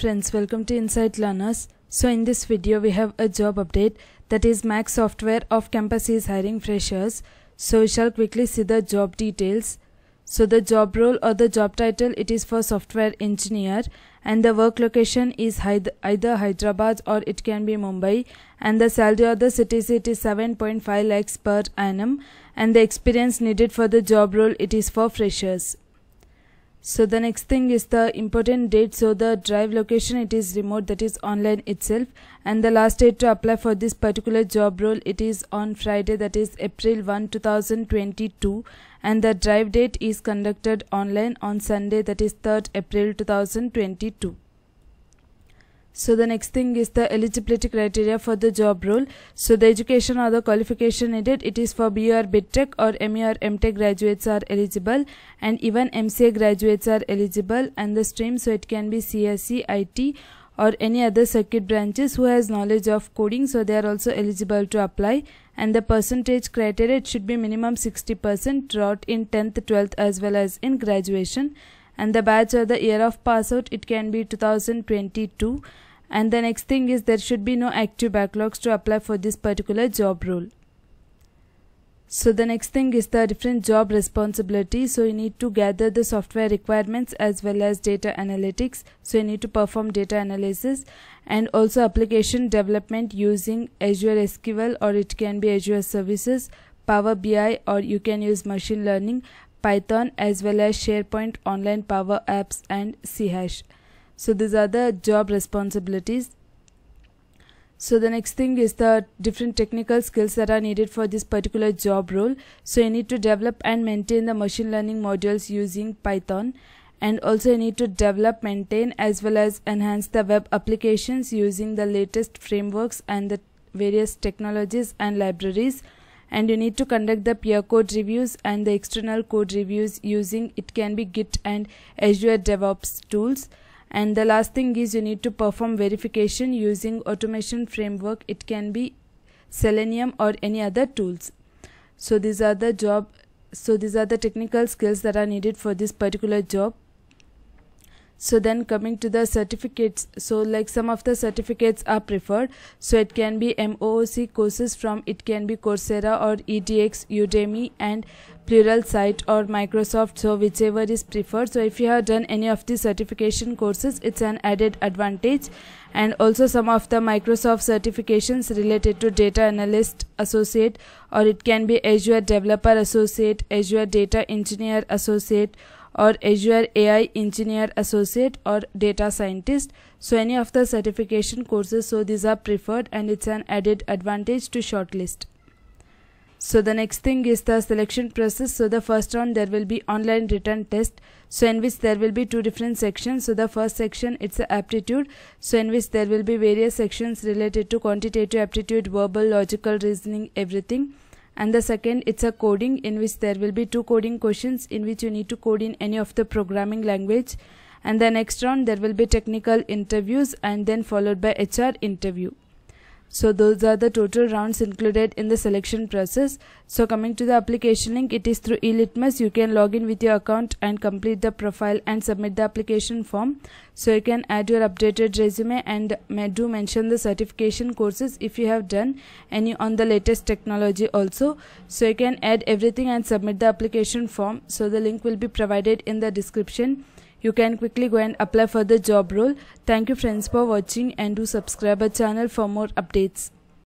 Friends, welcome to Insight Learners. So in this video we have a job update that is MAQ Software of campus is hiring freshers. So we shall quickly see the job details. So the job role or the job title it is for software engineer and the work location is either Hyderabad or it can be Mumbai and the salary of the city it is 7.5 lakhs per annum and the experience needed for the job role it is for freshers so the next thing is the important date. So the drive location it is remote that is online itself. And the last date to apply for this particular job role it is on friday that is april 1 2022 and the drive date is conducted online on sunday that is 3rd april 2022 so the next thing is the eligibility criteria for the job role. So the education or the qualification needed it is for BE or BTech or ME or MTech graduates are eligible and even MCA graduates are eligible and the stream so it can be CSE, IT or any other circuit branches who has knowledge of coding so they are also eligible to apply and the percentage criteria it should be minimum 60% throughout in 10th 12th as well as in graduation and the batch or the year of pass out it can be 2022 and the next thing is there should be no active backlogs to apply for this particular job role. So the next thing is the different job responsibilities. So you need to gather the software requirements as well as data analytics. So you need to perform data analysis and also application development using azure sql or it can be azure services power bi or you can use machine learning python as well as sharepoint online power apps and chash so these are the job responsibilities. So the next thing is the different technical skills that are needed for this particular job role. So you need to develop and maintain the machine learning modules using python. And also you need to develop maintain as well as enhance the web applications using the latest frameworks and the various technologies and libraries. And you need to conduct the peer code reviews and the external code reviews using it can be git and azure devops tools and the last thing is you need to perform verification using automation framework. It can be selenium or any other tools. So these are the job so these are the technical skills that are needed for this particular job so then coming to the certificates so like some of the certificates are preferred. So it can be mooc courses from it can be coursera or edx udemy and plural pluralsight or microsoft. So whichever is preferred. So if you have done any of the certification courses it's an added advantage. And also some of the microsoft certifications related to data analyst associate or it can be azure developer associate azure data engineer associate or Azure AI Engineer Associate or Data Scientist. So any of the certification courses, so these are preferred and it's an added advantage to shortlist. So the next thing is the selection process. So the first round there will be online written test. So in which there will be two different sections. So the first section it's aptitude. So in which there will be various sections related to quantitative aptitude, verbal, logical reasoning, everything and the second it's a coding in which there will be two coding questions in which you need to code in any of the programming language. And the next round there will be technical interviews and then followed by HR interview so those are the total rounds included in the selection process. So coming to the application link it is through elitmus. You can log in with your account and complete the profile and submit the application form. So you can add your updated resume and do mention the certification courses if you have done any on the latest technology also. So you can add everything and submit the application form. So the link will be provided in the description you can quickly go and apply for the job role. Thank you friends for watching and do subscribe our channel for more updates